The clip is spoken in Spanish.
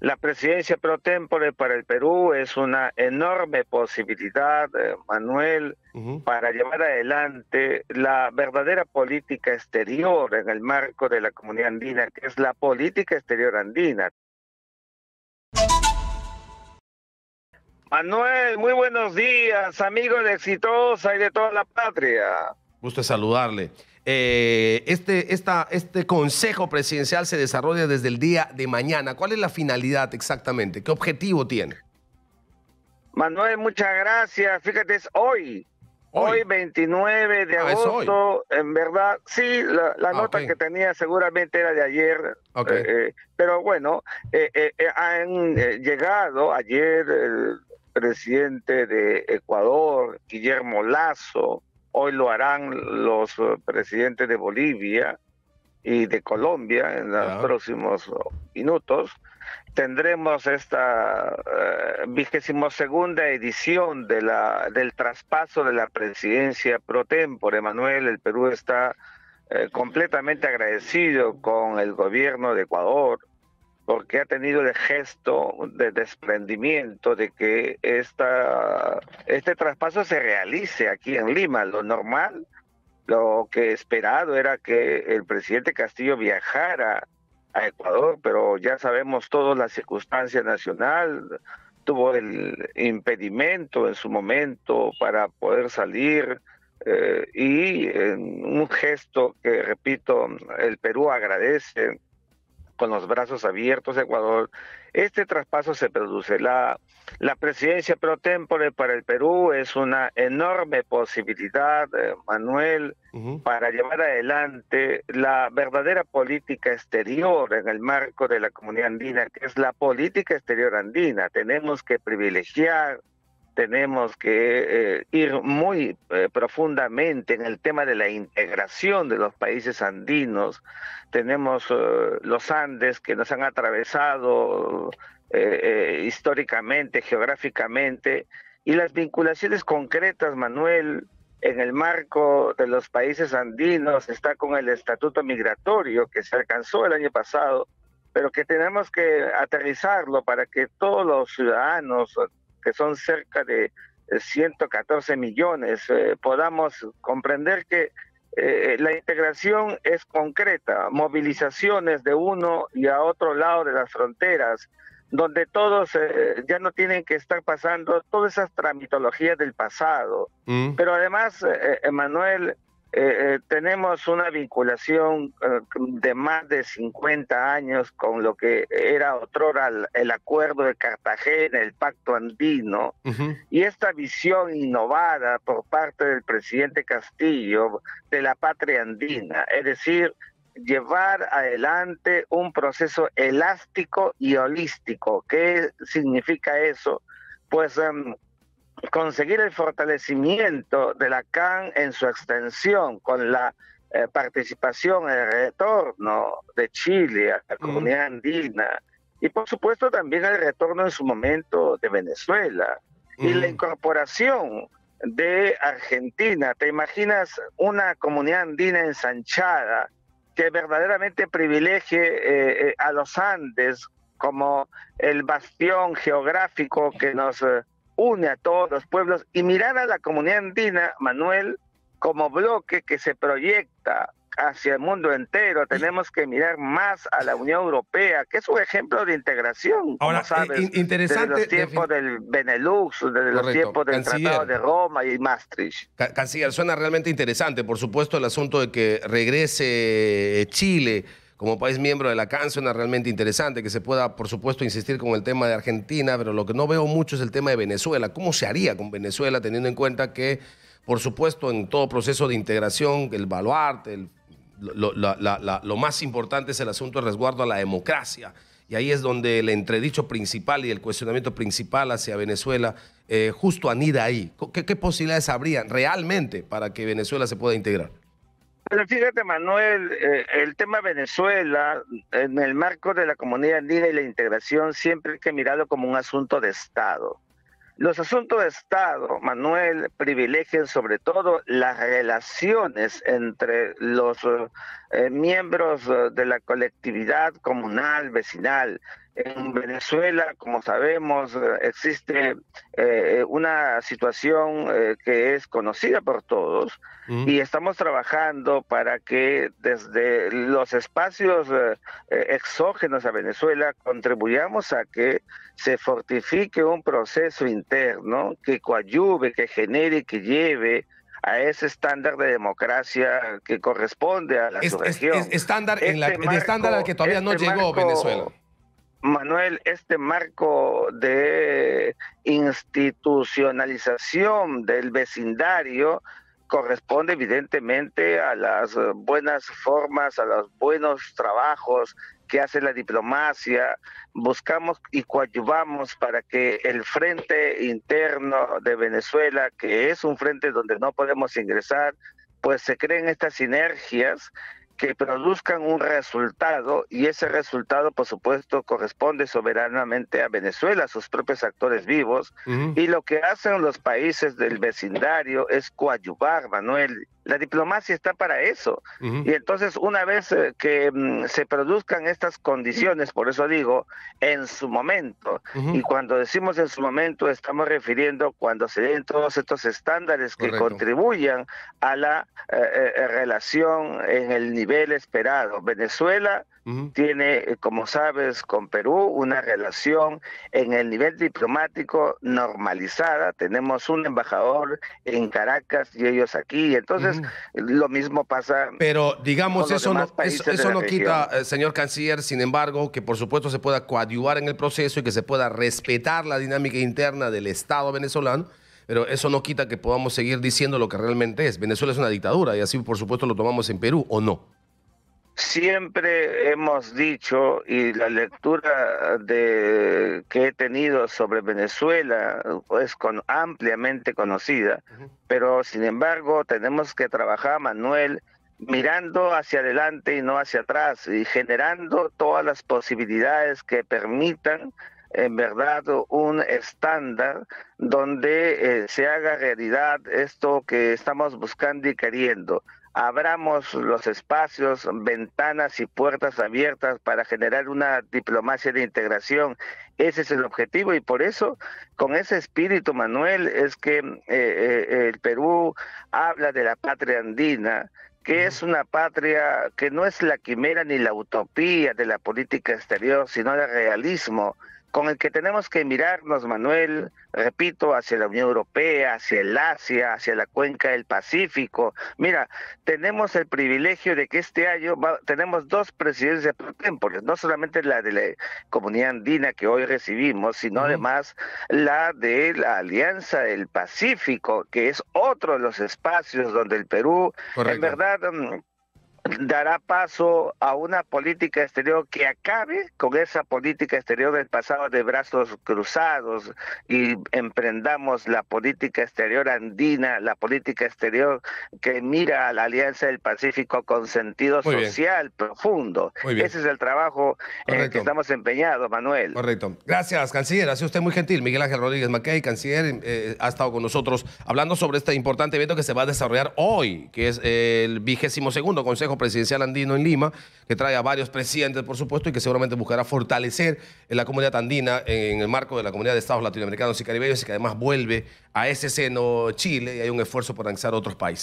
La presidencia pro tempore para el Perú es una enorme posibilidad, eh, Manuel, para llevar adelante la verdadera política exterior en el marco de la comunidad andina, que es la política exterior andina. Manuel, muy buenos días, amigo de Exitosa y de toda la patria. Gusto saludarle. Eh, este, esta, este consejo presidencial se desarrolla desde el día de mañana. ¿Cuál es la finalidad exactamente? ¿Qué objetivo tiene? Manuel, muchas gracias. Fíjate, es hoy. Hoy, 29 de ah, agosto, en verdad, sí, la, ah, nota que tenía seguramente era de ayer, eh, eh, pero bueno, han llegado ayer el presidente de Ecuador, Guillermo Lazo, Hoy lo harán los eh, presidentes de Bolivia y de Colombia en los próximos minutos. Tendremos esta eh, vigésimo segunda edición de la, del traspaso de la presidencia pro tempore. Manuel, el Perú está eh, completamente agradecido con el gobierno de Ecuador, porque ha tenido el gesto de desprendimiento de que esta, este traspaso se realice aquí en Lima. Lo normal, lo que esperado era que el presidente Castillo viajara a Ecuador, pero ya sabemos todas la circunstancia nacional, tuvo el impedimento en su momento para poder salir eh, y en un gesto que, repito, el Perú agradece con los brazos abiertos Ecuador. Este traspaso se produce. La, la presidencia pro tempore para el Perú es una enorme posibilidad, eh, Manuel, para llevar adelante la verdadera política exterior en el marco de la comunidad andina, que es la política exterior andina. Tenemos que privilegiar tenemos que eh, ir muy eh, profundamente en el tema de la integración de los países andinos. Tenemos eh, los Andes que nos han atravesado históricamente, geográficamente, y las vinculaciones concretas, Manuel, en el marco de los países andinos está con el estatuto migratorio que se alcanzó el año pasado, pero que tenemos que aterrizarlo para que todos los ciudadanos que son cerca de 114 millones, eh, podamos comprender que eh, la integración es concreta, movilizaciones de uno y a otro lado de las fronteras, donde todos eh, ya no tienen que estar pasando todas esas tramitologías del pasado. Mm. Pero además, Emanuel, eh, eh, tenemos una vinculación eh, de más de 50 años con lo que era otrora el, acuerdo de Cartagena, el pacto andino, y esta visión innovada por parte del presidente Castillo de la patria andina, es decir, llevar adelante un proceso elástico y holístico. ¿Qué significa eso? Pues em, conseguir el fortalecimiento de la CAN en su extensión con la eh, participación, el retorno de Chile a la comunidad andina y por supuesto también el retorno en su momento de Venezuela y la incorporación de Argentina. ¿Te imaginas una comunidad andina ensanchada que verdaderamente privilegie eh, eh, a los Andes como el bastión geográfico que nos une a todos los pueblos y mirar a la comunidad andina, Manuel, como bloque que se proyecta hacia el mundo entero. Tenemos que mirar más a la Unión Europea, que es un ejemplo de integración, Ahora, como sabes, interesante, desde los tiempos del Benelux, desde los tiempos del Tratado de Roma y Maastricht. Canciller, suena realmente interesante, por supuesto, el asunto de que regrese Chile como país miembro de la CAN suena realmente interesante, que se pueda, por supuesto, insistir con el tema de Argentina, pero lo que no veo mucho es el tema de Venezuela. ¿Cómo se haría con Venezuela teniendo en cuenta que, por supuesto, en todo proceso de integración, el baluarte, lo, más importante es el asunto de resguardo a la democracia? Y ahí es donde el entredicho principal y el cuestionamiento principal hacia Venezuela eh, justo anida ahí. ¿Qué, ¿Qué posibilidades habrían realmente para que Venezuela se pueda integrar? Pero fíjate, Manuel, eh, el tema Venezuela, en el marco de la comunidad andina y la integración, siempre hay que mirarlo como un asunto de Estado. Los asuntos de Estado, Manuel, privilegian sobre todo las relaciones entre los eh, miembros eh, de la colectividad comunal, vecinal. En Venezuela, como sabemos, eh, existe una situación que es conocida por todos y estamos trabajando para que desde los espacios exógenos a Venezuela contribuyamos a que se fortifique un proceso interno que coadyuve, que genere que lleve a ese estándar de democracia que corresponde a la región. estándar en la, este estándar al que todavía no este llegó Venezuela. Manuel, este marco de institucionalización del vecindario corresponde evidentemente a las buenas formas, a los buenos trabajos que hace la diplomacia, buscamos y coadyuvamos para que el frente interno de Venezuela, que es un frente donde no podemos ingresar, pues se creen estas sinergias que produzcan un resultado y ese resultado, por supuesto, corresponde soberanamente a Venezuela, a sus propios actores vivos. Y lo que hacen los países del vecindario es coadyuvar, Manuel, la diplomacia está para eso. Y entonces, una vez eh, que mm, se produzcan estas condiciones, por eso digo, en su momento, y cuando decimos en su momento, estamos refiriendo cuando se den todos estos estándares que contribuyan a la eh, eh, relación en el nivel esperado. Venezuela tiene, eh, como sabes, con Perú una relación en el nivel diplomático normalizada. Tenemos un embajador en Caracas y ellos aquí. Entonces, lo mismo pasa. Pero digamos, eso no, eso, no quita, eh, señor canciller, sin embargo, que por supuesto se pueda coadyuvar en el proceso y que se pueda respetar la dinámica interna del Estado venezolano. Pero eso no quita que podamos seguir diciendo lo que realmente es. Venezuela es una dictadura y así, por supuesto, lo tomamos en Perú, ¿o no? Siempre hemos dicho, y la lectura de, que he tenido sobre Venezuela es con, ampliamente conocida, pero sin embargo tenemos que trabajar, Manuel, mirando hacia adelante y no hacia atrás, y generando todas las posibilidades que permitan en verdad un estándar donde eh, se haga realidad esto que estamos buscando y queriendo abramos los espacios, ventanas y puertas abiertas para generar una diplomacia de integración. Ese es el objetivo y por eso, con ese espíritu, Manuel, es que eh, eh, el Perú habla de la patria andina, que es una patria que no es la quimera ni la utopía de la política exterior, sino el realismo con el que tenemos que mirarnos, Manuel, repito, hacia la Unión Europea, hacia el Asia, hacia la cuenca del Pacífico. Mira, tenemos el privilegio de que este año tenemos dos presidencias por no solamente la de la comunidad andina que hoy recibimos, sino además la de la Alianza del Pacífico, que es otro de los espacios donde el Perú, en verdad, mm, dará paso a una política exterior que acabe con esa política exterior del pasado de brazos cruzados y emprendamos la política exterior andina, la política exterior que mira a la Alianza del Pacífico con sentido social profundo. Ese es el trabajo en el que estamos empeñados, Manuel. Correcto. Gracias, canciller. Ha sido usted muy gentil. Miguel Ángel Rodríguez Mackay, canciller, eh, ha estado con nosotros hablando sobre este importante evento que se va a desarrollar hoy, que es el vigésimo segundo Consejo Presidencial Andino en Lima, que trae a varios presidentes, por supuesto, y que seguramente buscará fortalecer la comunidad andina en el marco de la comunidad de Estados latinoamericanos y caribeños, y que además vuelve a ese seno Chile y hay un esfuerzo por anexar otros países.